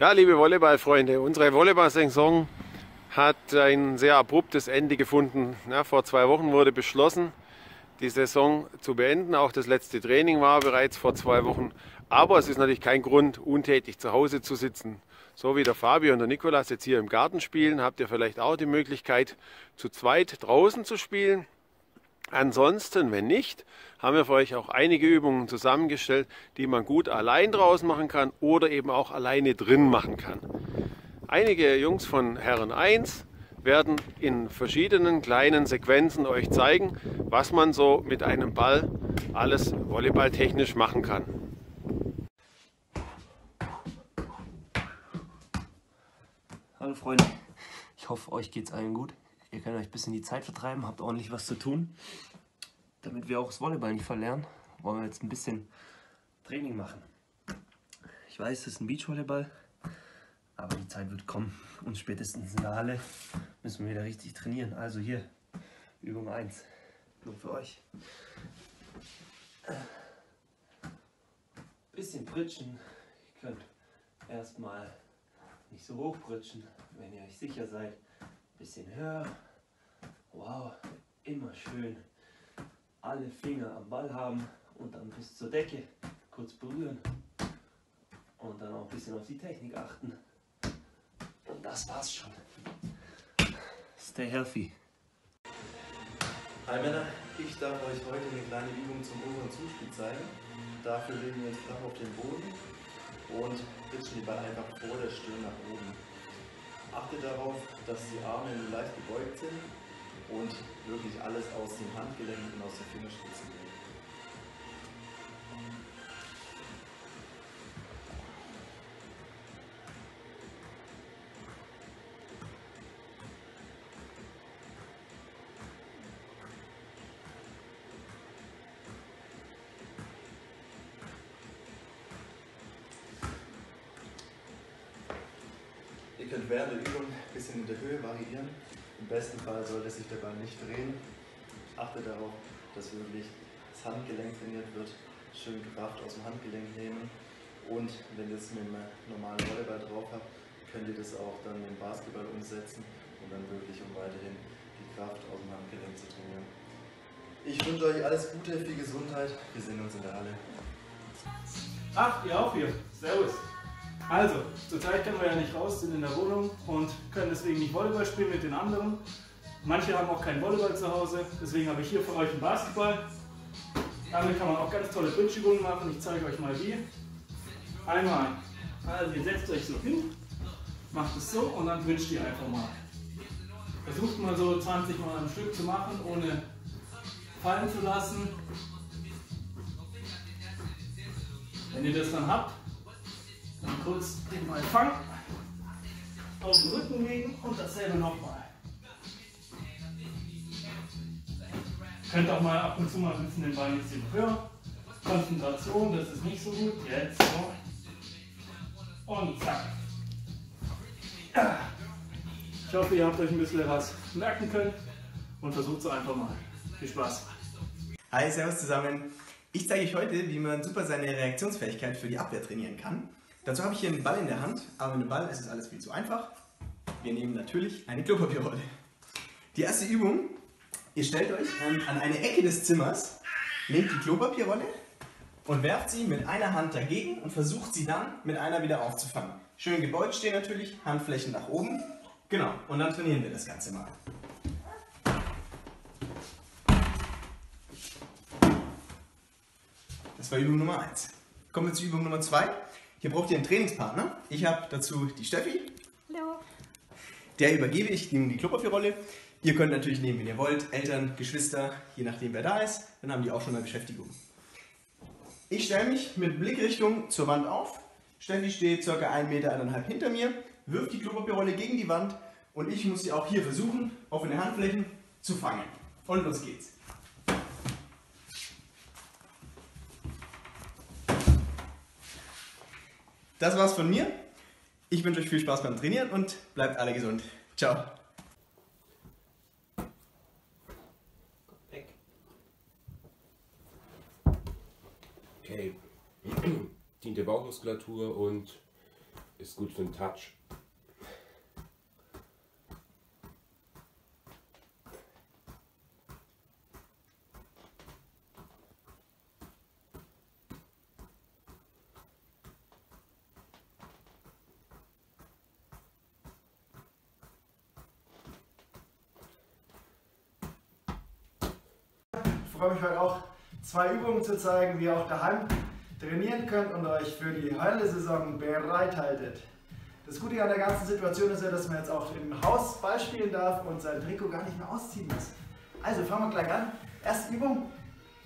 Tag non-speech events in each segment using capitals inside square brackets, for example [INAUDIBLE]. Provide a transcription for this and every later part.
Ja, liebe Volleyballfreunde, unsere Volleyball-Saison hat ein sehr abruptes Ende gefunden. Ja, vor zwei Wochen wurde beschlossen, die Saison zu beenden. Auch das letzte Training war bereits vor zwei Wochen. Aber es ist natürlich kein Grund, untätig zu Hause zu sitzen. So wie der Fabio und der Nikolas jetzt hier im Garten spielen, habt ihr vielleicht auch die Möglichkeit, zu zweit draußen zu spielen. Ansonsten, wenn nicht, haben wir für euch auch einige Übungen zusammengestellt, die man gut allein draußen machen kann oder eben auch alleine drin machen kann. Einige Jungs von Herren 1 werden in verschiedenen kleinen Sequenzen euch zeigen, was man so mit einem Ball alles volleyballtechnisch machen kann. Hallo Freunde, ich hoffe euch geht's allen gut. Ihr könnt euch ein bisschen die Zeit vertreiben, habt ordentlich was zu tun. Damit wir auch das Volleyball nicht verlernen, wollen wir jetzt ein bisschen Training machen. Ich weiß, es ist ein Beachvolleyball, aber die Zeit wird kommen und spätestens in der Halle müssen wir wieder richtig trainieren. Also hier, Übung 1, nur für euch. Bisschen pritschen. Ihr könnt erstmal nicht so hoch pritschen, wenn ihr euch sicher seid. Bisschen höher. Wow, immer schön alle Finger am Ball haben und dann bis zur Decke kurz berühren und dann auch ein bisschen auf die Technik achten. Und das war's schon. Stay healthy. Hi Männer, ich darf euch heute eine kleine Übung zum oberen Zuspiel zeigen. Dafür legen wir uns flach auf den Boden und pitchen die Ball einfach vor der Stirn nach oben. Achtet darauf, dass die Arme leicht gebeugt sind und wirklich alles aus dem Handgelenk und aus den Fingerspitzen geht. Ihr könnt während der Übung ein bisschen in der Höhe variieren. Im besten Fall sollte sich der Ball nicht drehen. Achtet darauf, dass wirklich das Handgelenk trainiert wird. Schön Kraft aus dem Handgelenk nehmen. Und wenn ihr es mit einem normalen Volleyball drauf habt, könnt ihr das auch dann mit dem Basketball umsetzen und dann wirklich um weiterhin die Kraft aus dem Handgelenk zu trainieren. Ich wünsche euch alles Gute, viel Gesundheit. Wir sehen uns in der Halle. Ach, ihr auch hier. Servus. Also, zurzeit können wir ja nicht raus, sind in der Wohnung und können deswegen nicht Volleyball spielen mit den anderen. Manche haben auch keinen Volleyball zu Hause, deswegen habe ich hier für euch einen Basketball. Damit kann man auch ganz tolle Bridge-Übungen machen. Ich zeige euch mal wie. Einmal, also ihr setzt euch so hin, macht es so und dann wünscht ihr einfach mal. Versucht mal so 20 Mal am Stück zu machen, ohne fallen zu lassen. Wenn ihr das dann habt, dann kurz den Ball fangen, auf den Rücken legen und dasselbe nochmal. Könnt auch mal ab und zu mal ein bisschen den Ball ein bisschen höher. Konzentration, das ist nicht so gut. Jetzt so. Und zack. Ich hoffe, ihr habt euch ein bisschen was merken können und versucht es einfach mal. Viel Spaß. Hi, Servus zusammen. Ich zeige euch heute, wie man super seine Reaktionsfähigkeit für die Abwehr trainieren kann. Dazu habe ich hier einen Ball in der Hand, aber mit dem Ball ist es alles viel zu einfach. Wir nehmen natürlich eine Klopapierrolle. Die erste Übung, ihr stellt euch an, an eine Ecke des Zimmers, nehmt die Klopapierrolle und werft sie mit einer Hand dagegen und versucht sie dann mit einer wieder aufzufangen. Schön gebeugt stehen natürlich, Handflächen nach oben. Genau, und dann trainieren wir das Ganze mal. Das war Übung Nummer 1. Kommen wir zu Übung Nummer 2. Hier braucht ihr einen Trainingspartner. Ich habe dazu die Steffi. Hallo. Der übergebe ich ihm die Klopapierrolle. Ihr könnt natürlich nehmen, wenn ihr wollt, Eltern, Geschwister, je nachdem wer da ist, dann haben die auch schon mal Beschäftigung. Ich stelle mich mit Blickrichtung zur Wand auf. Steffi steht ca. 1,5 Meter hinter mir, wirft die Klopapierrolle gegen die Wand und ich muss sie auch hier versuchen, offene Handflächen zu fangen. Und los geht's. Das war's von mir. Ich wünsche euch viel Spaß beim Trainieren und bleibt alle gesund. Ciao. Okay. [CLEARS THROAT] Dient der Bauchmuskulatur und ist gut für den Touch. Freue mich heute auch, zwei Übungen zu zeigen, wie ihr auch daheim trainieren könnt und euch für die Hölle-Saison bereithaltet. Das Gute an der ganzen Situation ist ja, dass man jetzt auch im Haus Ball spielen darf und sein Trikot gar nicht mehr ausziehen muss. Also fangen wir gleich an. Erste Übung,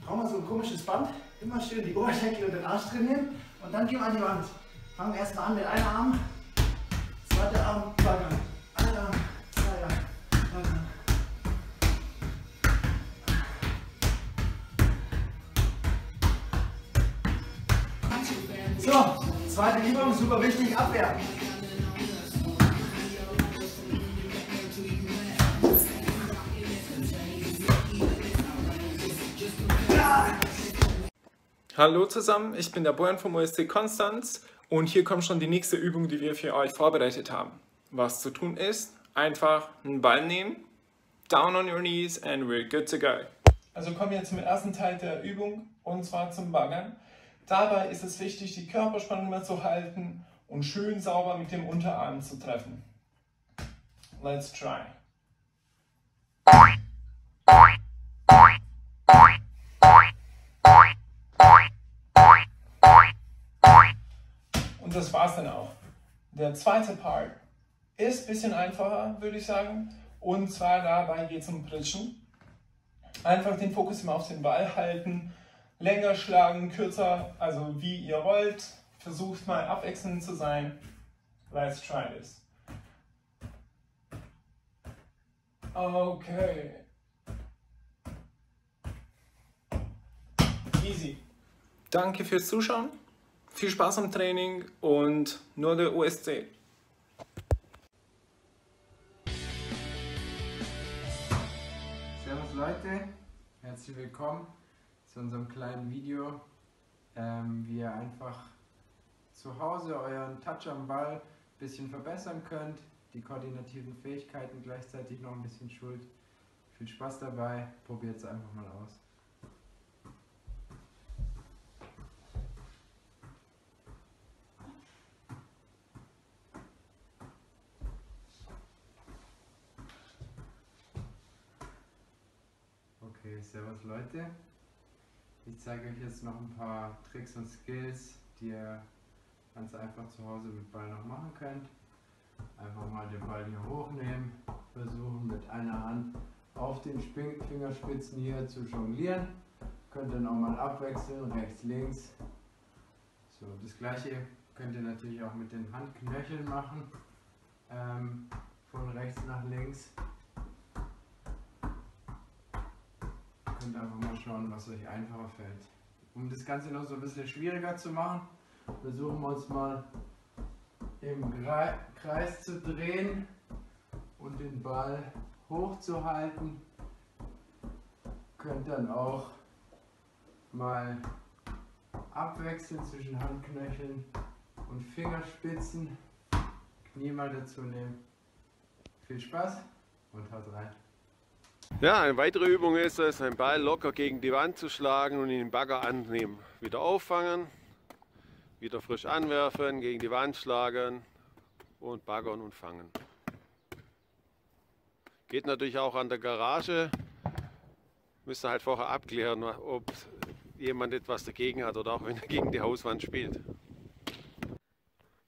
brauchen wir so ein komisches Band. Immer schön die Oberschenkel und den Arsch trainieren und dann gehen wir an die Wand. Fangen wir erstmal an mit einem Arm, zweiter Arm, Baggern. So, zweite Übung, super wichtig, Abwehr. Hallo zusammen, ich bin der Bojan vom OSC Konstanz und hier kommt schon die nächste Übung, die wir für euch vorbereitet haben. Was zu tun ist, einfach einen Ball nehmen, down on your knees and we're good to go. Also kommen wir jetzt zum ersten Teil der Übung und zwar zum Baggern. Dabei ist es wichtig, die Körperspannung immer zu halten und schön sauber mit dem Unterarm zu treffen. Let's try. Und das war's dann auch. Der zweite Part ist ein bisschen einfacher, würde ich sagen. Und zwar dabei geht es um Pritschen. Einfach den Fokus immer auf den Ball halten, länger schlagen, kürzer, also wie ihr wollt. Versucht mal abwechselnd zu sein. Let's try this. Okay. Easy. Danke fürs Zuschauen. Viel Spaß am Training und nur der USC. Servus Leute, herzlich willkommen zu unserem kleinen Video, ähm, wie ihr einfach zu Hause euren Touch am Ball ein bisschen verbessern könnt, die koordinativen Fähigkeiten gleichzeitig noch ein bisschen schult. Viel Spaß dabei, probiert es einfach mal aus. Okay, servus Leute. Ich zeige euch jetzt noch ein paar Tricks und Skills, die ihr ganz einfach zu Hause mit Ball noch machen könnt. Einfach mal den Ball hier hochnehmen, versuchen mit einer Hand auf den Fingerspitzen hier zu jonglieren. Könnt dann auch mal abwechseln, rechts, links. So, das gleiche könnt ihr natürlich auch mit den Handknöcheln machen. Ähm, von rechts nach links. könnt einfach mal schauen, was euch einfacher fällt. Um das Ganze noch so ein bisschen schwieriger zu machen, versuchen wir uns mal im Kreis zu drehen und den Ball hochzuhalten. Könnt dann auch mal abwechseln zwischen Handknöcheln und Fingerspitzen. Knie mal dazu nehmen. Viel Spaß und haut rein. Ja, eine weitere Übung ist es, einen Ball locker gegen die Wand zu schlagen und ihn im Bagger annehmen. Wieder auffangen, wieder frisch anwerfen, gegen die Wand schlagen und baggern und fangen. Geht natürlich auch an der Garage. Müsst ihr halt vorher abklären, ob jemand etwas dagegen hat oder auch wenn er gegen die Hauswand spielt.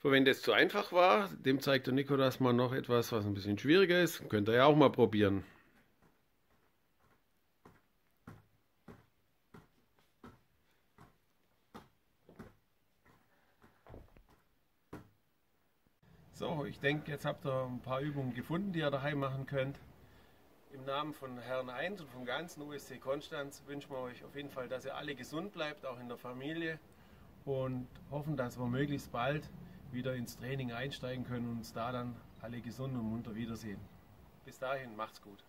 So, wenn das zu einfach war, dem zeigt der Nico mal noch etwas, was ein bisschen schwieriger ist. Könnt ihr ja auch mal probieren. So, ich denke, jetzt habt ihr ein paar Übungen gefunden, die ihr daheim machen könnt. Im Namen von Herrn 1 und vom ganzen USC Konstanz wünschen wir euch auf jeden Fall, dass ihr alle gesund bleibt, auch in der Familie. Und hoffen, dass wir möglichst bald wieder ins Training einsteigen können und uns da dann alle gesund und munter wiedersehen. Bis dahin, macht's gut.